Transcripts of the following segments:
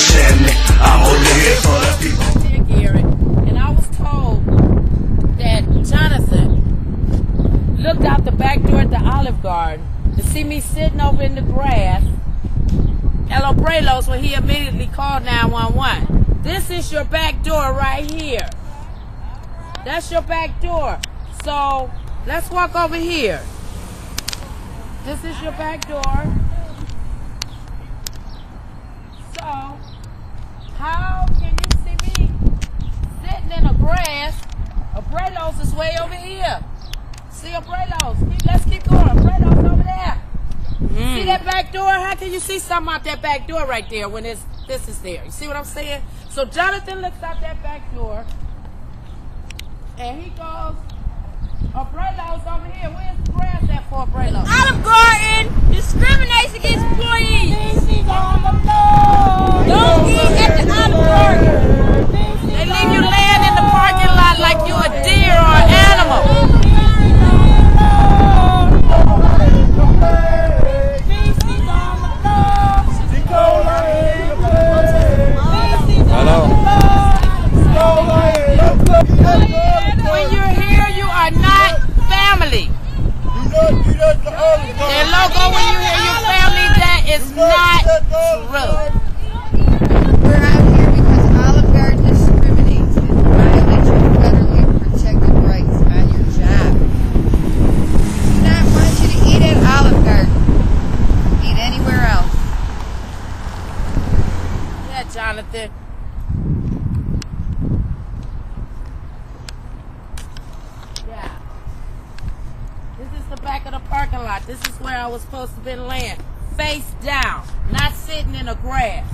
Nation. I'm only here for the people. And I was told that Jonathan looked out the back door at the Olive Garden to see me sitting over in the grass at Obrelos when he immediately called 911. This is your back door right here. That's your back door. So let's walk over here. This is your back door. How can you see me sitting in the grass? Obrelos is way over here. See Obrelos. Keep- Let's keep going. Obrelos over there. Hmm. See that back door? How can you see something out that back door right there when it's, this is there? You see what I'm saying? So Jonathan looks out that back door and he goes, "A Obrelos over here. Where's the grass at for Obrelos? Olive Garden discriminates against employees. Don't eat at the Olive Garden. They leave you laying in the parking lot like you a deer or an animal. Hello. When you're here, you are not family. Their logo when you here you're family, that is not true. We're out here because Olive Garden discriminates and violates your federally protected rights on your job. We do not want you to eat at Olive Garden. Eat anywhere else. Yeah, Jonathan. Yeah. This is the back of the parking lot. This is where I was supposed to be laying. Face down, not sitting in the grass.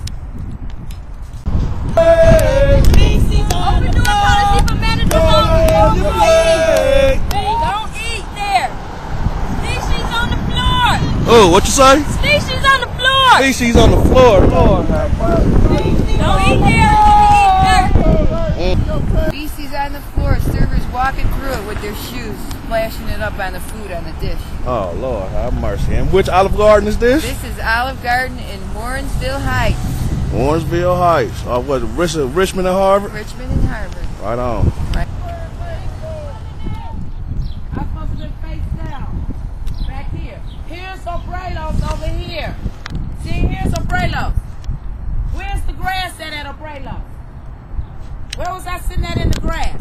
Open door policy for managers only. Employees. Don't eat there. Species on the floor. Oh, what you say? Species on the floor. Species on the floor. Lord. Don't eat there. Don't eat there. Feces on the floor, servers walking through it with their shoes, splashing it up on the food on the dish. Oh Lord, have mercy. And which Olive Garden is this? This is Olive Garden in Warrensville Heights, Warrensville Heights. Oh, what? Rich, Richmond and Harvard. Richmond and Harvard. Right on. Right. I'm supposed face down. Back here. Here's Obrelos over here. See, here's Obrelos. Where's the grass that at at Obrelos? Where was I sitting at in the grass? Why would I sit in the grass?